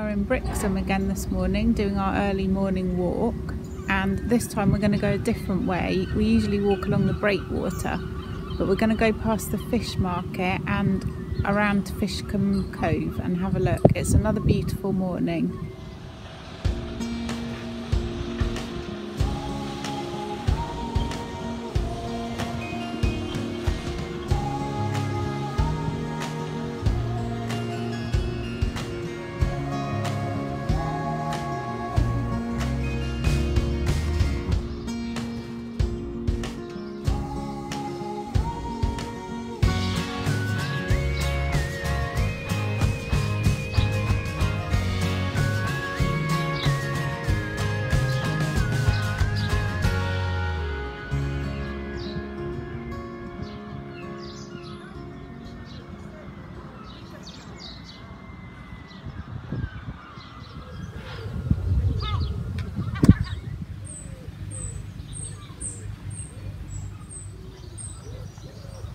Are in Brixham again this morning doing our early morning walk and this time we're going to go a different way. We usually walk along the breakwater but we're going to go past the fish market and around Fishcombe Cove and have a look. It's another beautiful morning.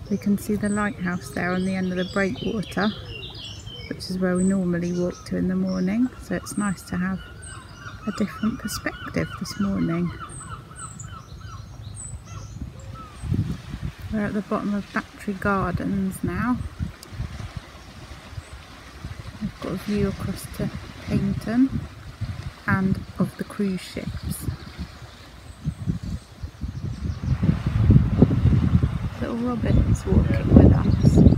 We can see the lighthouse there on the end of the breakwater, which is where we normally walk to in the morning. So it's nice to have a different perspective this morning. We're at the bottom of Battery Gardens now. We've got a view across to Paignton and of the cruise ships. Little is walking with us.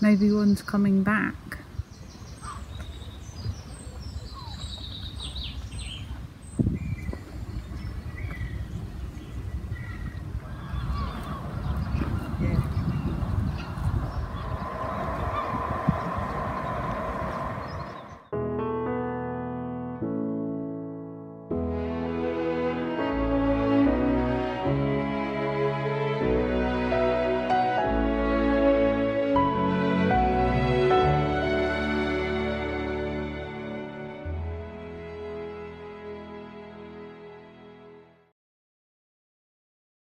Maybe one's coming back.